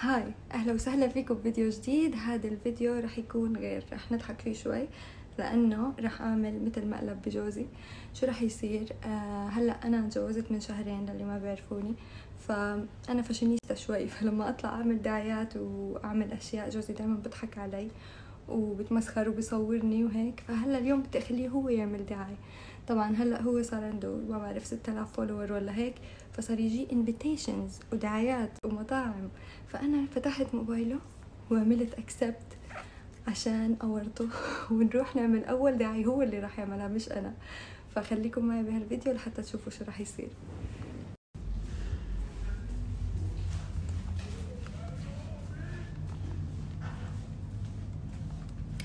hi أهلا وسهلا فيكم بفيديو جديد. هذا الفيديو رح يكون غير رح نضحك فيه شوي لأنه رح أعمل مثل مقلب بجوزي. شو رح يصير؟ آه هلأ أنا تجوزت من شهرين للي ما بيعرفوني فأنا فاشينيستا شوي. فلما أطلع أعمل دعايات وأعمل أشياء جوزي دائما بضحك علي وبتمسخر وبصورني وهيك. فهلأ اليوم بدي أخليه هو يعمل دعاية طبعا هلأ هو صار عنده ما بعرف 6000 follower ولا هيك فصار يجي invitations ودعايات ومطاعم. فأنا فتحت موبايله وعملت accept عشان أورطه. ونروح نعمل أول دعاية هو اللي راح يعملها مش أنا. فخليكم معي بهالفيديو لحتى تشوفوا شو راح يصير.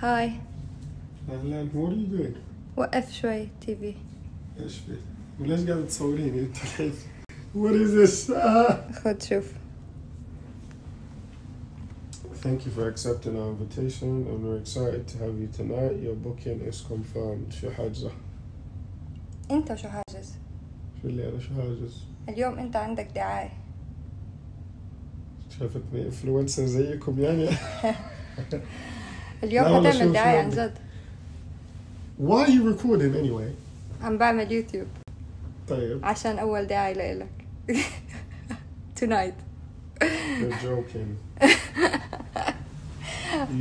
hi أهلا what are؟ وقف شوي TV إيش في؟ وليش قاعدة تصوريني انت الحين؟ What is this? خد شوف Thank you for accepting our invitation and we're excited to have you tonight. Your booking is confirmed. شو حاجزة؟ انت شو حاجز شو اللي أنا شو حاجز؟ اليوم انت عندك دعاية شافتني انفلونسر زيكم يعني؟ اليوم شوف دعاية عن. جد Why are you recording anyway? عم بعمل يوتيوب طيب عشان اول دعاية لإلك tonight you're joking.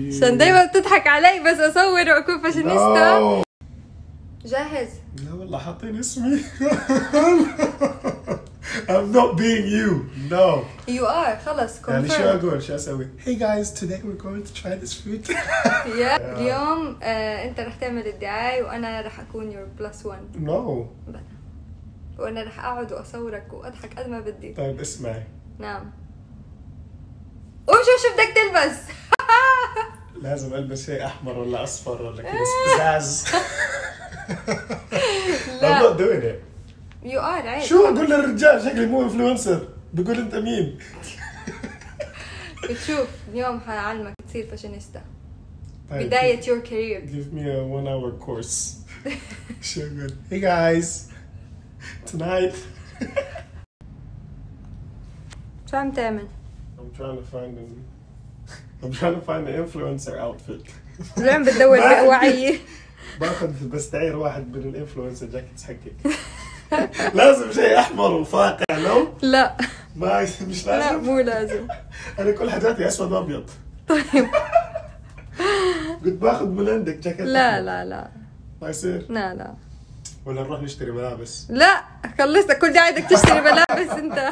عشان دايما بتضحك علي بس اصور واكون fashionista No. جاهز لا والله حاطين اسمي. I'm not being you. No. you are خلص يعني شو أقول شو أسوي؟ Hey guys, today we're going to try this food. يا اليوم آه انت رح تعمل الدعاية وأنا رح أكون your plus 1 no. وأنا رح أقعد وأصورك وأضحك قد ما بدي طيب اسمعي نعم قوم شوف شو بدك تلبس لازم ألبس شيء أحمر ولا أصفر ولا كذا بزاز. I'm not doing it. you are عيب شو أقول للرجال شكلي مو influencer بيقول أنت مين؟ بتشوف اليوم حنعلمك تصير فاشينيستا طيب، بداية your career Give me a one hour course. good. Hey guys. Tonight شو عم تعمل؟ I'm trying to find an I'm trying to find the influencer outfit. اليوم بتدور بوعية باخذ بستعير واحد من ال influencer jackets حقك. لازم شيء أحمر وفاقع لو؟ لا. ما مش لا لازم؟ مو لازم. أنا كل حاجاتي أسود وأبيض. طيب. كنت باخذ من عندك جاكيت لا. لا لا. ما يصير. لا لا. ولا نروح نشتري ملابس. لا خلصت. كل داعي بدك تشتري ملابس أنت.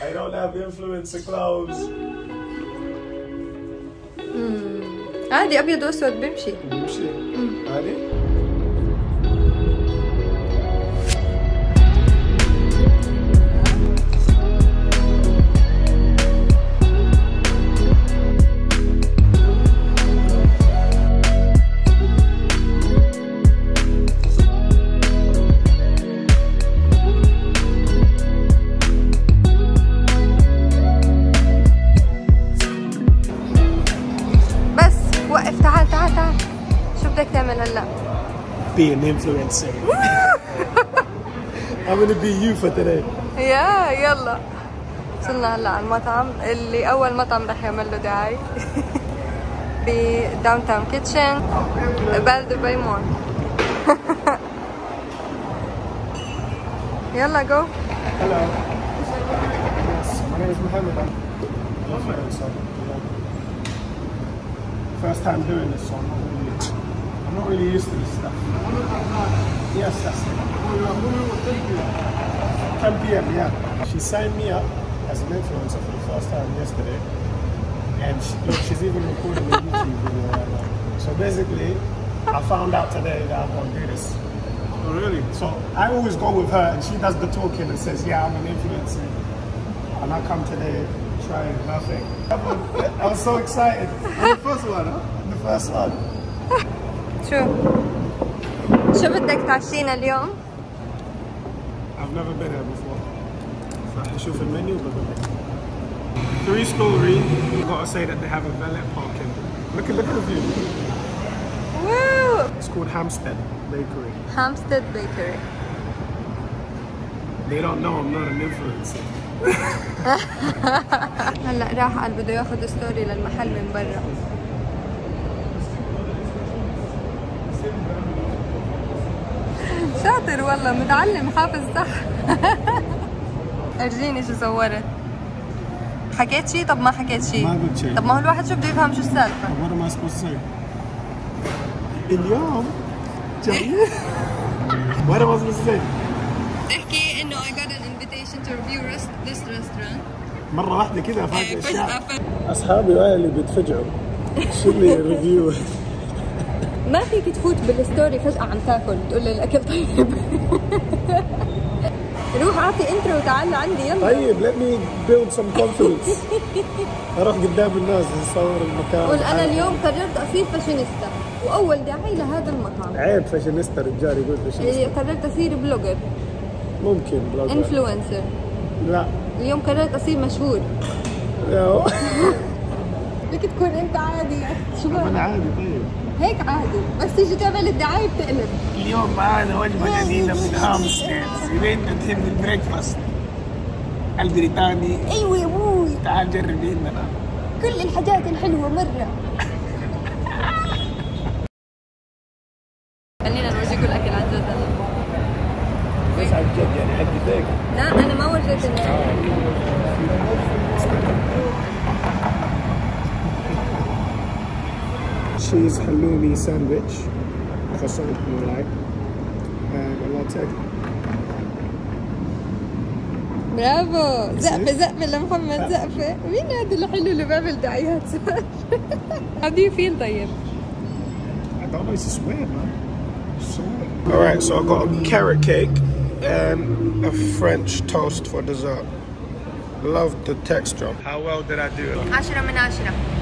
I don't have influencer clothes. عادي أبيض وأسود. بيمشي. نمشي عادي؟ be an influencer I'm gonna be you for today يا يلا وصلنا هلا على المطعم اللي اول مطعم رح يعمل له دعاية بداون تاون كيتشن قبال دبي مول يلا جو Hello. Yes, my name is Mohammed. I'm an influencer. First time doing this, so I'm not really, I'm not really used to this stuff. Yes, that's it. 10 p.m. Yeah. She signed me up as an influencer for the first time yesterday, and she, look, she's even recording a YouTube video right now. So basically, I found out today that I'm gonna do this. Oh, really? So I always go with her, and she does the talking and says, "Yeah, I'm an influencer," and I come today trying nothing. I was so excited. the first one, huh? The first one شو شو بدك تعشينا اليوم؟ I've never been here before. فنشوف المنيو بقول Three story. You gotta say that they have a valet parking. Look at look at the view. Woo! It's called Hampstead Bakery. Hampstead Bakery They don't know I'm not an influencer. هلا راح قال بده ياخذ ستوري للمحل من برا شاطر والله متعلم حافظ صح. ارجيني شو صورت. حكيت شي؟ طب ما حكيت شي. ما قلت شي. طب ما هو الواحد شو بده يفهم شو السالفة؟ supposed to say? اليوم I supposed to say? تحكي إنه I got an invitation to review this restaurant. مرة واحدة كذا فاجأ إيه، أصحابي وأهلي بيتفجعوا شو اللي review ما فيك تفوت بال story فجأة عم تاكل تقول لي الأكل طيب. روح أعطي intro وتعال لعندي يلا. طيب let me build some confidence. أروح قدام الناس أصور المكان. قول أنا اليوم قررت أصير فاشينيستا. وأول دعاية لهذا المطعم عيب فاشينيستا رجال يقول فاشينيستا. إيه، قررت أصير blogger ممكن blogger. influencer لا. اليوم قررت أصير مشهور. فيك تكون انت عادي. يا أخي. شو أنا بك؟ عادي طيب. هيك عادي. بس تيجي تعمل الدعاية بتقلب. اليوم معانا وجبة جديدة من هامستيدز يريدنا تحب ال breakfast. البريطاني. أيوه يا أبوي تعال جربي لنا كل الحاجات الحلوة مرة. خلينا نورجيكم الأكل عن جد. بس عن جد يعني حد لا أنا ما ورجيت cheese halloumi sandwich, croissant more like, and a latte. برافو زقفة زقفة لمحمد زقفة مين هذا الحلو اللي بيعمل دعايات How do you feel طيب؟ I don't know, it's just man. It's so weird. Alright, so I got a carrot cake and a French toast for dessert. Love the texture. How well did I do? 10 من 10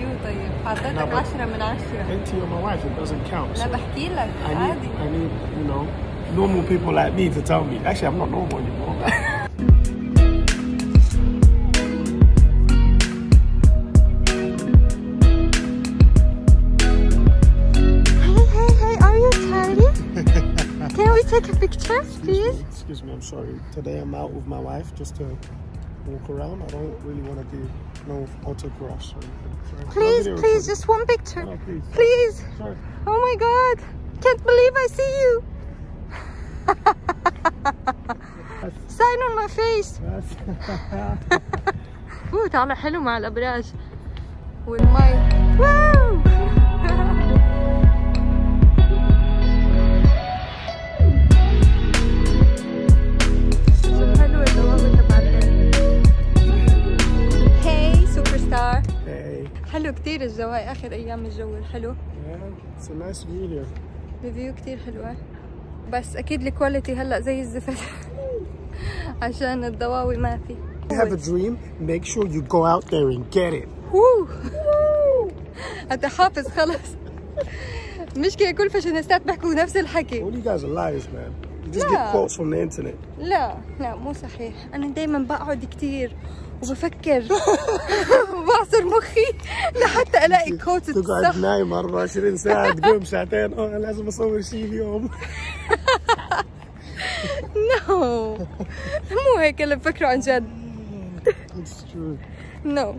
طيب أعطيتك لا، بس- عشرة من عشرة Into your my wife, it doesn't count. لا So بحكي لك I need, عادي I need, you know, normal people like me to tell me. Actually, I'm not normal anymore. Hey, hey, hey, are you tidy? Can we take a picture, please? Excuse me, I'm sorry. Today I'm out with my wife just to walk around. I don't really want to do no autographs or anything. Sorry. No Please, video please, recording. just one picture. No, please. Please. Sorry. Oh my god. Can't believe I see you. Sign on my face. That's- اوه طالع حلو مع الابراج والمي واو حلو كتير الجو هاي آخر أيام الجو الحلو. Nice view here. the view كتير حلوة. بس أكيد ال quality هلأ زي الزفت. عشان الضواوي ما في. You have a dream, make sure you go out there and get it. أنت حافظ خلص مشكلة كل فاشينيستات بيحكوا نفس الحكي. All you guys are liars, man. You just get quotes from the internet. لا لا مو صحيح. أنا دايما بقعد كتير. وبفكر وبعصر مخي لحتى ألاقي quote تقعد نايم 24 ساعة تقوم ساعتين. آه لازم أصور شيء اليوم. no مو هيك اللي بفكره عن جد. no